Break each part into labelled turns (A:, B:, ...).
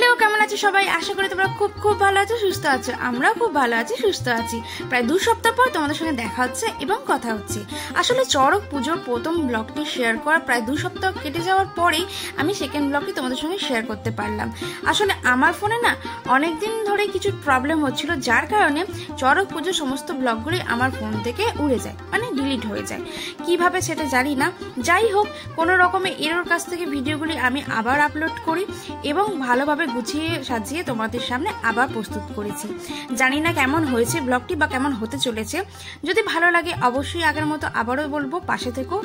A: Hello কেমন আছো সবাই? আশা করি তোমরা খুব খুব ভালো আছো, সুস্থ আছো। আমরাও খুব ভালো আছি, সুস্থ আছি। প্রায় দু সপ্তাহ পর তোমাদের সঙ্গে দেখা হচ্ছে এবং কথা হচ্ছে। আসলে চড়ক পুজোর প্রথম ব্লগটি শেয়ার করা প্রায় দু সপ্তাহ কেটে যাওয়ার পরেই আমি সেকেন্ড ব্লগটি তোমাদের সঙ্গে শেয়ার করতে পারলাম। আসলে আমার ফোনে না অনেক দিন ধরে কিছু প্রবলেম হচ্ছিল, যার কারণে চড়ক পুজোর সমস্ত ব্লগগুলি আমার ফোন থেকে উড়ে যায়। মানে ডিলিট হয়ে যায়। কীভাবে সেটা জানি না। যাই হোক, কোনো রকমের এরোর কাছ থেকে ভিডিওগুলি আমি আবার আপলোড করি এবং ভালোভাবে গুছিয়ে সাজিয়ে তোমাদের সামনে আবার প্রস্তুত করেছি। জানি না কেমন হয়েছে ব্লগটি বা কেমন হতে চলেছে। যদি ভালো লাগে, অবশ্যই আগের মতো আবারও বলব, পাশে থেকো।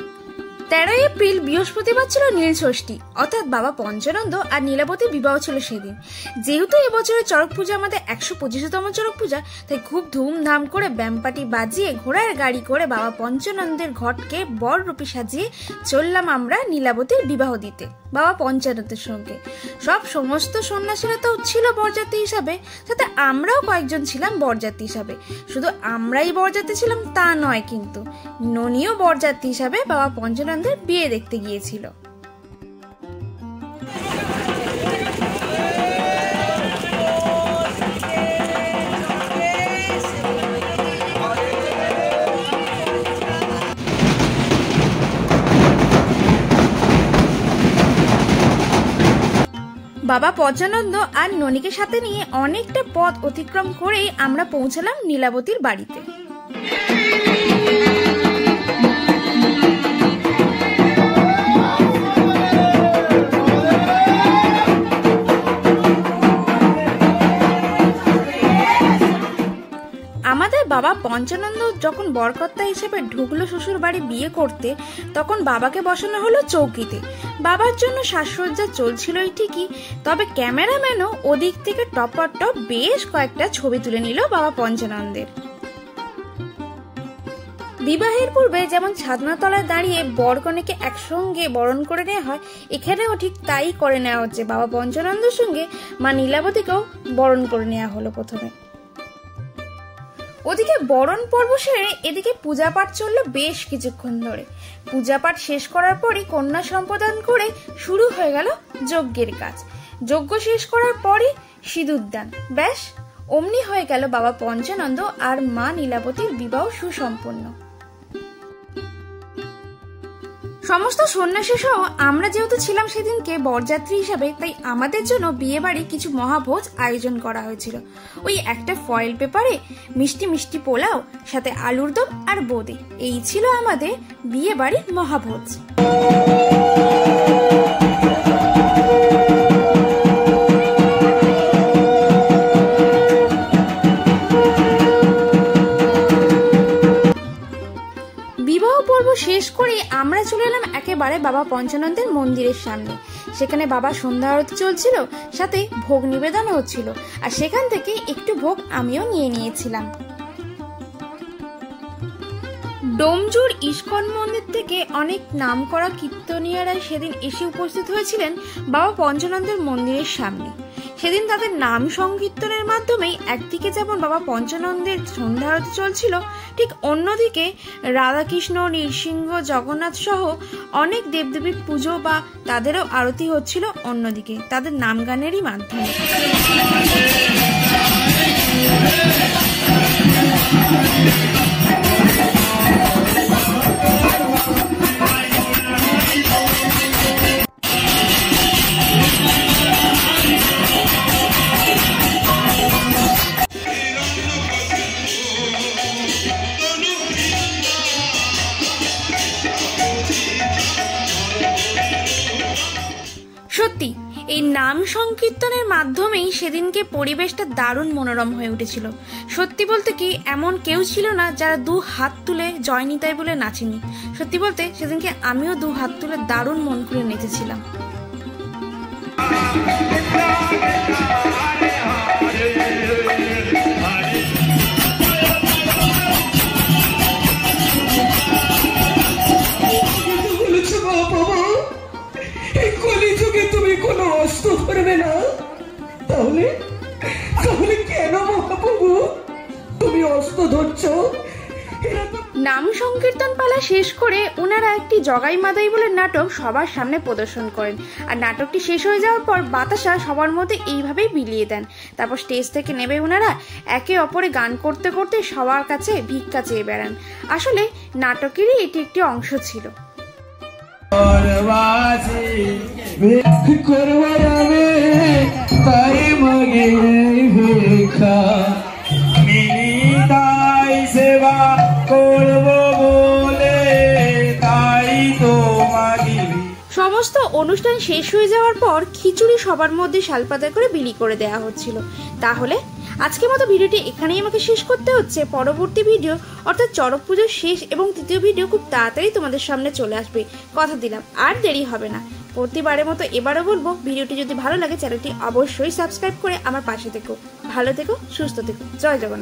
A: তেরোই এপ্রিল বৃহস্পতিবার ছিল নীল ষষ্ঠী, অর্থাৎ বাবা পঞ্চানন্দ আর নীলাবতীর বিবাহ ছিল সেদিন। যেহেতু এবছরের চড়ক পূজা আমাদের একশো পঁচিশতম চড়ক পূজা, তাই খুব ধুমধাম করে ব্যাম্পাটি বাজিয়ে, ঘোড়ার গাড়ি করে বাবা পঞ্চানন্দের ঘটকে বর রূপে সাজিয়ে চললাম আমরা নীলাবতীর বিবাহ দিতে। বাবা পঞ্চায়েতের সঙ্গে। সব সমস্ত সন্ন্যাসীরা তো ছিল বরযাত্রী হিসাবে, সাথে আমরাও কয়েকজন ছিলাম বরযাত্রী হিসাবে। শুধু আমরাই বরযাত্রী ছিলাম তা নয় কিন্তু, ননিও বরযাত্রী হিসাবে বাবা পঞ্চানন্দের বিয়ে দেখতে গিয়েছিল। বাবা পঞ্চানন্দ আর ননিকে সাথে নিয়ে অনেকটা পথ অতিক্রম করেই আমরা পৌঁছালাম নীলাবতীর বাড়িতে। আমাদের বাবা পঞ্চানন্দ যখন বরকর্তা হিসেবে ঢুকলো শ্বশুর বাড়ি বিয়ে করতে, তখন বাবাকে বসানো হলো চৌকিতে। বাবার জন্য সাজসজ্জা চলছিলই ঠিকই, তবে ক্যামেরাম্যানও ওদিক থেকে টপার টপ বেশ কয়েকটা ছবি তুলে নিল বাবা পঞ্চানন্দের। বিবাহের পূর্বে যেমন ছাদনাতলায় দাঁড়িয়ে বরকনেকে একসঙ্গে বরণ করে নেওয়া হয়, এখানেও ঠিক তাই করে নেওয়া হচ্ছে। বাবা পঞ্চানন্দের সঙ্গে মা নীলাবতীকেও বরণ করে নেওয়া হলো প্রথমে। ওদিকে বরণ পর্ব সেরে এদিকে পূজা পাঠ চলল বেশ কিছুক্ষণ ধরে। পূজা পাঠ শেষ করার পরই কন্যা সম্পাদন করে শুরু হয়ে গেল যজ্ঞের কাজ। যজ্ঞ শেষ করার পরই সিঁদুরদান। ব্যাস, অমনি হয়ে গেল বাবা পঞ্চানন্দ আর মা নীলাবতীর বিবাহ সুসম্পন্ন। সমস্ত সন্ন্যাসী সহ আমরা যেহেতু ছিলাম সেদিনকে বরযাত্রী হিসাবে, তাই আমাদের জন্য বিয়ে বাড়ি কিছু মহাভোজ আয়োজন করা হয়েছিল। ওই একটা ফয়েল পেপারে মিষ্টি মিষ্টি পোলাও, সাথে আলুর দম আর বোদে। এই ছিল আমাদের বিয়ে বাড়ির মহাভোজ। শেষ করে আমরা চলে এলাম একেবারে বাবা পঞ্চানন্দের মন্দিরের সামনে। সেখানে বাবা সন্ধ্যা আরতি চলছিল, সাথে ভোগ নিবেদন হচ্ছিল। আর সেখান থেকে একটু ভোগ আমিও নিয়ে নিয়েছিলাম। ডোমজুর ইস্কন মন্দির থেকে অনেক নাম করা কীর্তনীয়ারাই সেদিন এসে উপস্থিত হয়েছিলেন বাবা পঞ্চানন্দের মন্দিরের সামনে। সেদিন তাদের নাম সংকীর্তনের মাধ্যমেই একদিকে যেমন বাবা পঞ্চানন্দের সন্ধ্যা আরতি চলছিল, ঠিক অন্যদিকে রাধাকৃষ্ণ, নৃসিংহ, জগন্নাথ সহ অনেক দেবদেবীর পুজো বা তাদেরও আরতি হচ্ছিল অন্যদিকে, তাদের নাম গানেরই মাধ্যমে। সত্যি এই নাম সংকীর্তনের মাধ্যমেই সেদিনকে পরিবেশটা দারুণ মনোরম হয়ে উঠেছিল সত্যি বলতে কি এমন কেউ ছিল না যারা দু হাত তুলে জয়নিতাই বলে নাচেনি সত্যি বলতে সেদিনকে আমিও দু হাত তুলে দারুণ মন করে নেচেছিলাম
B: ধরবে না? তাহলে তাহলে কেন মহাপ্রভু? তুমি অস্ত্র ধরছ?
A: নাম সংকীর্তন পালা শেষ করে ওনারা একটি জগাই মাদাই বলে নাটক সবার সামনে প্রদর্শন করেন। আর নাটকটি শেষ হয়ে যাওয়ার পর বাতাসা সবার মধ্যে এইভাবেই বিলিয়ে দেন। তারপর স্টেজ থেকে নেমে ওনারা একে অপরে গান করতে করতে সবার কাছে ভিক্ষা চেয়ে বেড়ান। আসলে নাটকেরই এটি একটি অংশ ছিল। সমস্ত অনুষ্ঠান শেষ হয়ে যাওয়ার পর খিচুড়ি সবার মধ্যে শালপাতা করে বিলি করে দেওয়া হচ্ছিল। তাহলে আজকের মতো ভিডিওটি এখানেই আমাকে শেষ করতে হচ্ছে। পরবর্তী ভিডিও, অর্থাৎ চড়ক পুজোর শেষ এবং তৃতীয় ভিডিও খুব তাড়াতাড়ি তোমাদের সামনে চলে আসবে। কথা দিলাম, আর দেরি হবে না। প্রতিবারের মতো এবারও বলব, ভিডিওটি যদি ভালো লাগে, চ্যানেলটি অবশ্যই সাবস্ক্রাইব করে আমার পাশে থেকো। ভালো থেকো, সুস্থ থেকো। জয় জগন্নাথ।